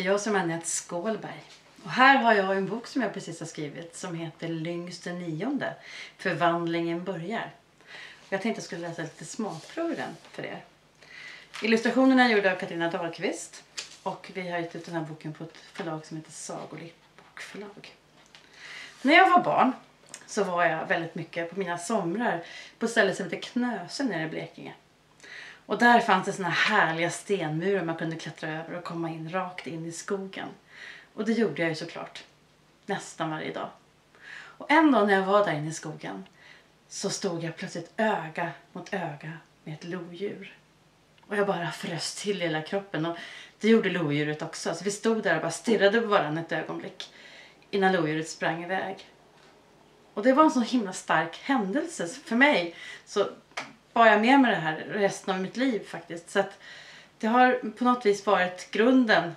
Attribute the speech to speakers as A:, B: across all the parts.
A: Det är jag som är Anette Skålberg. Och här har jag en bok som jag precis har skrivit som heter Lyngs den nionde. Förvandlingen börjar. Jag tänkte att jag skulle läsa lite smakprov den för er. Illustrationerna är gjorda av Katarina Dahlqvist. Och vi har gett ut den här boken på ett förlag som heter Sagolipp bokförlag. När jag var barn så var jag väldigt mycket på mina somrar på ett ställe som heter Knösen nere i Blekinge. Och där fanns det såna härliga stenmurar man kunde klättra över och komma in rakt in i skogen. Och det gjorde jag ju såklart. Nästan varje dag. Och en dag när jag var där inne i skogen så stod jag plötsligt öga mot öga med ett lodjur. Och jag bara frös till i hela kroppen. Och det gjorde lodjuret också. Så vi stod där och bara stirrade på varandra ett ögonblick. Innan lodjuret sprang iväg. Och det var en så himla stark händelse för mig. Så bar jag med mig det här resten av mitt liv faktiskt. Så att det har på något vis varit grunden,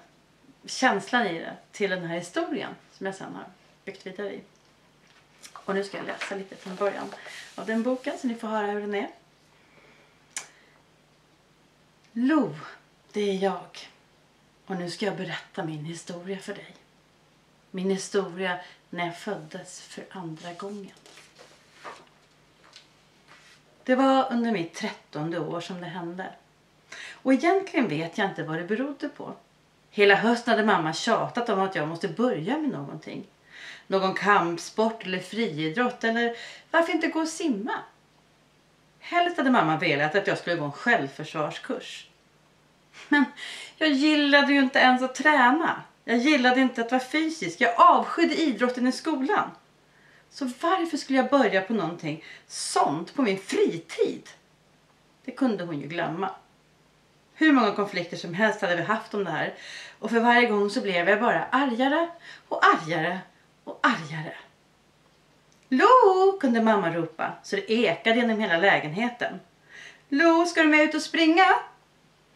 A: känslan i det, till den här historien som jag sen har byggt vidare i. Och nu ska jag läsa lite från början av den boken så ni får höra hur den är. Lo, det är jag. Och nu ska jag berätta min historia för dig. Min historia när jag föddes för andra gången. Det var under mitt trettonde år som det hände. Och egentligen vet jag inte vad det berodde på. Hela hösten hade mamma tjatat om att jag måste börja med någonting. Någon kampsport eller friidrott eller varför inte gå och simma? Helst hade mamma velat att jag skulle gå en självförsvarskurs. Men jag gillade ju inte ens att träna. Jag gillade inte att vara fysisk. Jag avskydde idrotten i skolan. Så varför skulle jag börja på någonting sånt på min fritid? Det kunde hon ju glömma. Hur många konflikter som helst hade vi haft om det här. Och för varje gång så blev jag bara argare och argare och argare. Lo! kunde mamma ropa så det ekade genom hela lägenheten. Lo, ska du med ut och springa?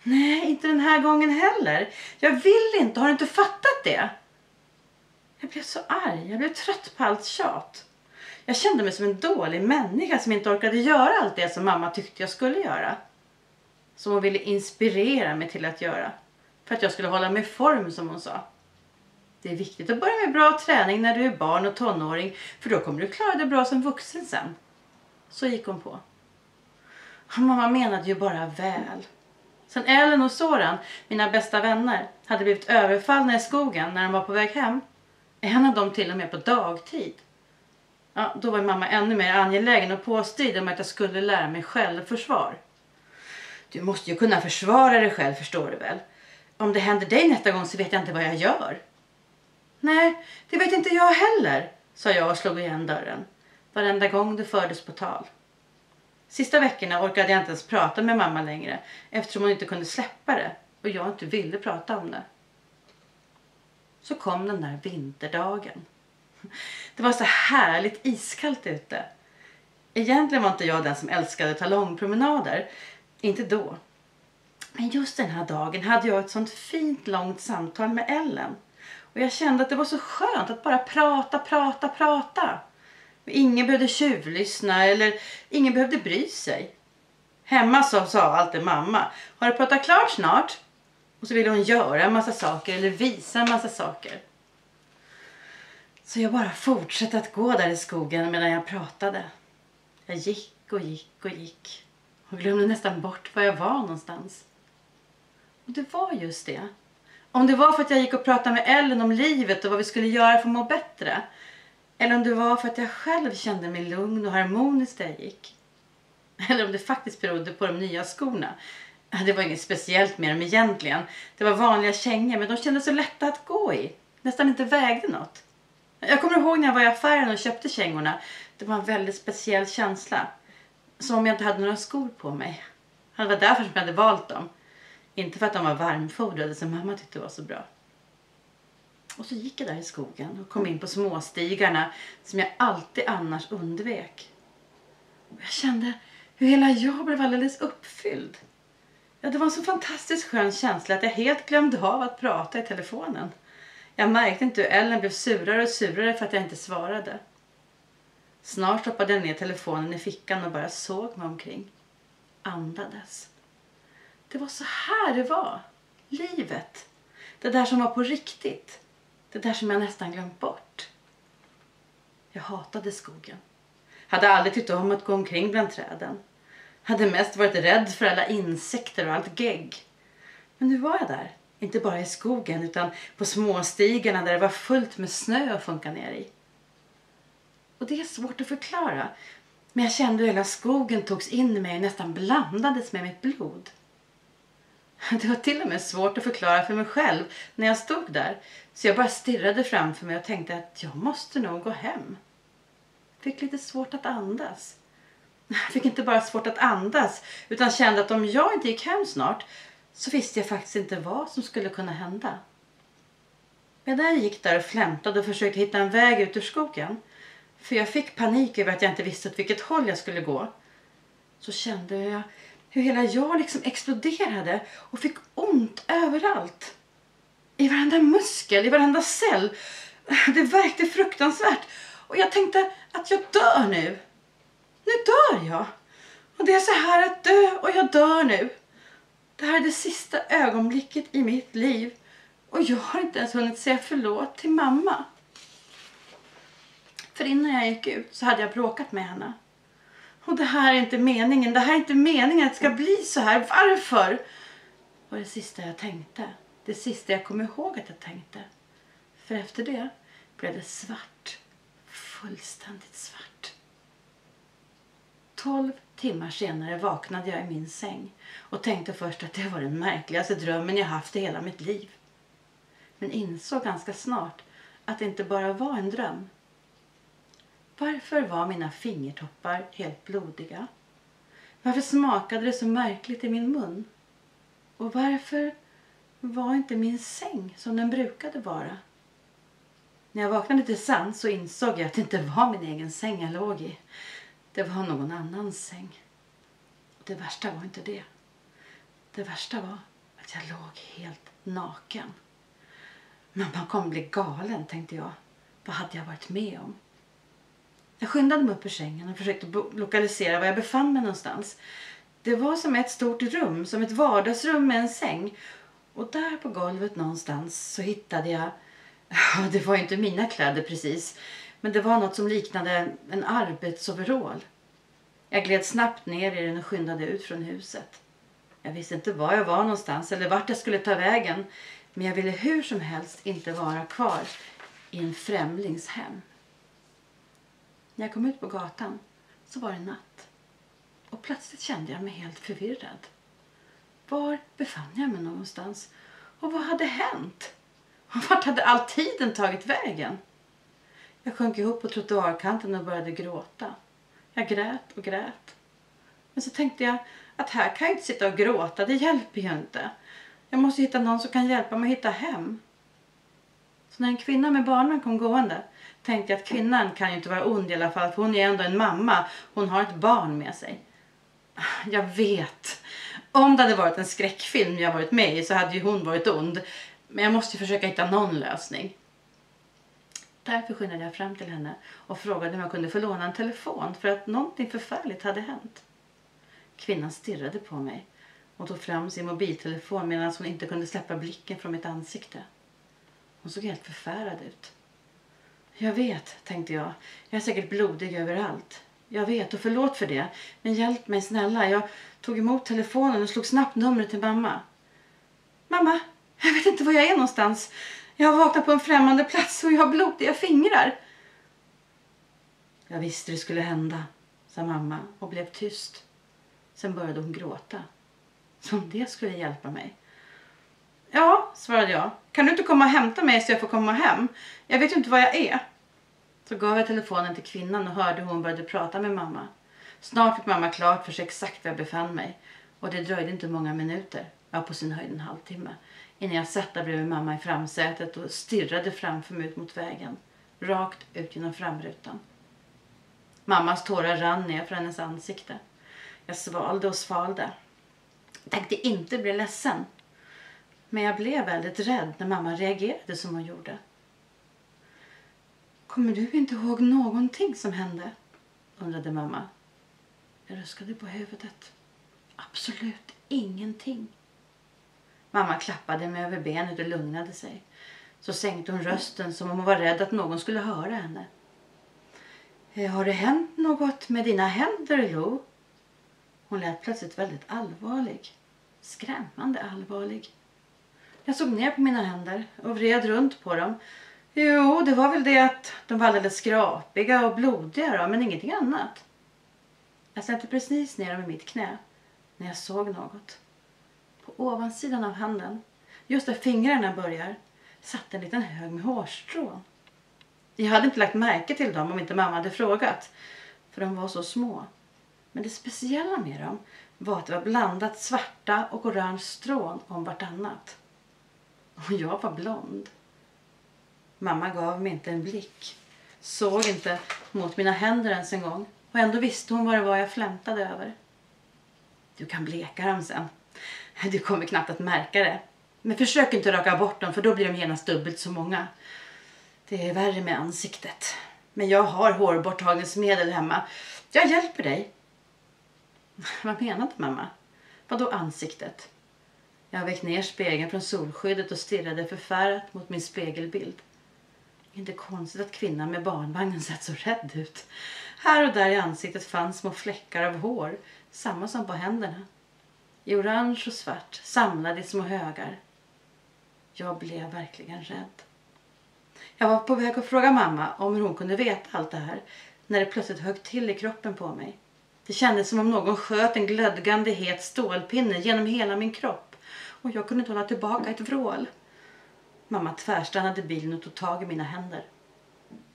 A: Nej, inte den här gången heller. Jag vill inte, har du inte fattat det? Jag blev så arg, jag blev trött på allt tjat. Jag kände mig som en dålig människa som inte orkade göra allt det som mamma tyckte jag skulle göra. Som hon ville inspirera mig till att göra. För att jag skulle hålla mig i form som hon sa. Det är viktigt att börja med bra träning när du är barn och tonåring för då kommer du klara dig bra som vuxen sen. Så gick hon på. Mamma menade ju bara väl. Sen Ellen och Soran, mina bästa vänner, hade blivit överfallna i skogen när de var på väg hem. En av dem till och med på dagtid. Ja, då var mamma ännu mer angelägen och påstyrd om att jag skulle lära mig självförsvar. Du måste ju kunna försvara dig själv förstår du väl. Om det händer dig nästa gång så vet jag inte vad jag gör. Nej, det vet inte jag heller, sa jag och slog igen dörren. Varenda gång det fördes på tal. Sista veckorna orkade jag inte ens prata med mamma längre eftersom hon inte kunde släppa det och jag inte ville prata om det. Så kom den där vinterdagen. Det var så härligt iskallt ute. Egentligen var inte jag den som älskade att ta långpromenader. Inte då. Men just den här dagen hade jag ett sånt fint långt samtal med Ellen. Och jag kände att det var så skönt att bara prata, prata, prata. Ingen behövde tjuvlyssna eller ingen behövde bry sig. Hemma så sa alltid mamma, har du pratat klart snart? Och så ville hon göra en massa saker eller visa en massa saker. Så jag bara fortsatte att gå där i skogen medan jag pratade. Jag gick och gick och gick och glömde nästan bort var jag var någonstans. Och det var just det. Om det var för att jag gick och pratade med Ellen om livet och vad vi skulle göra för att må bättre eller om det var för att jag själv kände mig lugn och harmonisk där jag gick. Eller om det faktiskt berodde på de nya skorna. Det var inget speciellt med dem egentligen. Det var vanliga kängor men de kändes så lätta att gå i. Nästan inte vägde något. Jag kommer ihåg när jag var i affären och köpte kängorna. Det var en väldigt speciell känsla. Som om jag inte hade några skor på mig. Det var därför som jag hade valt dem. Inte för att de var varmfodrade som mamma tyckte var så bra. Och så gick jag där i skogen och kom in på småstigarna som jag alltid annars undvek. Och jag kände hur hela jag blev alldeles uppfylld. Ja, det var en så fantastiskt skön känsla att jag helt glömde av att prata i telefonen. Jag märkte inte hur Ellen blev surare och surare för att jag inte svarade. Snart stoppade jag ner telefonen i fickan och bara såg mig omkring. Andades. Det var så här det var. Livet. Det där som var på riktigt. Det där som jag nästan glömt bort. Jag hatade skogen. Hade aldrig tyckt om att gå omkring bland träden. Hade mest varit rädd för alla insekter och allt gegg. Men nu var jag där. Inte bara i skogen utan på småstigarna där det var fullt med snö att funka ner i. Och det är svårt att förklara. Men jag kände hur hela skogen togs in i mig och nästan blandades med mitt blod. Det var till och med svårt att förklara för mig själv när jag stod där. Så jag bara stirrade framför mig och tänkte att jag måste nog gå hem. Fick lite svårt att andas. Jag fick inte bara svårt att andas utan kände att om jag inte gick hem snart så visste jag faktiskt inte vad som skulle kunna hända. Medan jag gick där och flämtade och försökte hitta en väg ut ur skogen för jag fick panik över att jag inte visste åt vilket håll jag skulle gå så kände jag hur hela jag liksom exploderade och fick ont överallt. I varenda muskel, i varenda cell. Det verkte fruktansvärt och jag tänkte att jag dör nu. Nu dör jag. Och det är så här att dö och jag dör nu. Det här är det sista ögonblicket i mitt liv och jag har inte ens hunnit säga förlåt till mamma. För innan jag gick ut så hade jag bråkat med henne. Och det här är inte meningen. Det här är inte meningen att det ska bli så här. Varför? var det sista jag tänkte. Det sista jag kom ihåg att jag tänkte. För efter det blev det svart. Fullständigt svart. Tolv timmar senare vaknade jag i min säng och tänkte först att det var den märkligaste drömmen jag haft i hela mitt liv. Men insåg ganska snart att det inte bara var en dröm. Varför var mina fingertoppar helt blodiga? Varför smakade det så märkligt i min mun? Och varför var inte min säng som den brukade vara? När jag vaknade till sans så insåg jag att det inte var min egen säng jag låg i. Det var någon annans säng. Och det värsta var inte det. Det värsta var att jag låg helt naken. Men man kommer bli galen, tänkte jag. Vad hade jag varit med om? Jag skyndade mig upp ur sängen och försökte lokalisera var jag befann mig någonstans. Det var som ett stort rum, som ett vardagsrum med en säng. Och där på golvet någonstans så hittade jag, ja det var ju inte mina kläder precis, men det var något som liknade en arbetsoverall. Jag gled snabbt ner i den och skyndade ut från huset. Jag visste inte var jag var någonstans eller vart jag skulle ta vägen. Men jag ville hur som helst inte vara kvar i en främlings hem. När jag kom ut på gatan så var det natt. Och plötsligt kände jag mig helt förvirrad. Var befann jag mig någonstans? Och vad hade hänt? Och vart hade all tiden tagit vägen? Jag sjönk ihop på trottoarkanten och började gråta. Jag grät och grät. Men så tänkte jag att här kan jag inte sitta och gråta, det hjälper ju inte. Jag måste hitta någon som kan hjälpa mig att hitta hem. Så när en kvinna med barnen kom gående tänkte jag att kvinnan kan ju inte vara ond i alla fall för hon är ändå en mamma. Hon har ett barn med sig. Jag vet. Om det hade varit en skräckfilm jag varit med i så hade ju hon varit ond. Men jag måste ju försöka hitta någon lösning. Därför skyndade jag fram till henne och frågade om jag kunde få låna en telefon för att någonting förfärligt hade hänt. Kvinnan stirrade på mig och tog fram sin mobiltelefon medan hon inte kunde släppa blicken från mitt ansikte. Hon såg helt förfärad ut. Jag vet, tänkte jag. Jag är säkert blodig överallt. Jag vet och förlåt för det. Men hjälp mig snälla. Jag tog emot telefonen och slog snabbt numret till mamma. Mamma, jag vet inte var jag är någonstans. Jag har vaknat på en främmande plats och jag har blodiga fingrar. Jag visste det skulle hända, sa mamma och blev tyst. Sen började hon gråta. Som det skulle hjälpa mig. Ja, svarade jag. Kan du inte komma och hämta mig så jag får komma hem? Jag vet ju inte var jag är. Så gav jag telefonen till kvinnan och hörde hur hon började prata med mamma. Snart fick mamma klart för sig exakt var jag befann mig. Och det dröjde inte många minuter, ja på sin höjd en halvtimme, innan jag satt där bredvid mamma i framsätet och stirrade framför mig ut mot vägen. Rakt ut genom framrutan. Mammas tårar rann ner för hennes ansikte. Jag svalde och svalde. Tänkte inte bli ledsen. Men jag blev väldigt rädd när mamma reagerade som hon gjorde. Kommer du inte ihåg någonting som hände? undrade mamma. Jag ruskade på huvudet. Absolut ingenting. Mamma klappade mig över benet och lugnade sig. Så sänkte hon rösten som om hon var rädd att någon skulle höra henne. Eh, har det hänt något med dina händer, Lo? Hon lät plötsligt väldigt allvarlig. Skrämmande allvarlig. Jag såg ner på mina händer och vred runt på dem. Jo, det var väl det att de var alldeles skrapiga och blodiga då, men ingenting annat. Jag satte precis ner dem i mitt knä när jag såg något. På ovansidan av handen, just där fingrarna börjar, satt en liten hög med hårstrån. Jag hade inte lagt märke till dem om inte mamma hade frågat, för de var så små. Men det speciella med dem var att det var blandat svarta och orange strån om vartannat. Och jag var blond. Mamma gav mig inte en blick. Såg inte mot mina händer ens en gång. Och ändå visste hon vad det var jag flämtade över. Du kan bleka dem sen. Du kommer knappt att märka det. Men försök inte raka bort dem för då blir de genast dubbelt så många. Det är värre med ansiktet. Men jag har hårborttagningsmedel hemma. Jag hjälper dig. Vad menade mamma? Vadå ansiktet? Jag vek ner spegeln från solskyddet och stirrade förfärat mot min spegelbild. Inte konstigt att kvinnan med barnvagnen sett så rädd ut. Här och där i ansiktet fanns små fläckar av hår, samma som på händerna. I orange och svart, samlade i små högar. Jag blev verkligen rädd. Jag var på väg att fråga mamma om hur hon kunde veta allt det här när det plötsligt högg till i kroppen på mig. Det kändes som om någon sköt en glödgande het stålpinne genom hela min kropp och jag kunde inte hålla tillbaka ett vrål. Mamma tvärstannade bilen och tog tag i mina händer.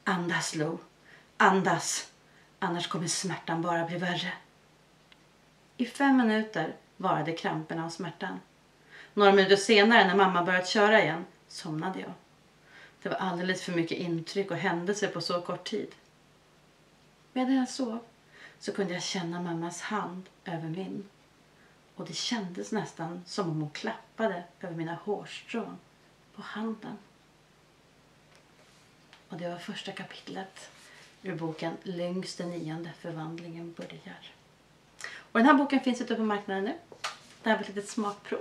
A: Andas, Lo. Andas. Annars kommer smärtan bara bli värre. I fem minuter varade kramperna och smärtan. Några minuter senare när mamma börjat köra igen somnade jag. Det var alldeles för mycket intryck och händelser på så kort tid. Medan jag sov så kunde jag känna mammas hand över min. Och det kändes nästan som om hon klappade över mina hårstrån på handen. Och det var första kapitlet ur boken Lyngs den nionde förvandlingen börjar. Och den här boken finns ute på marknaden nu. Det här var ett litet smakprov.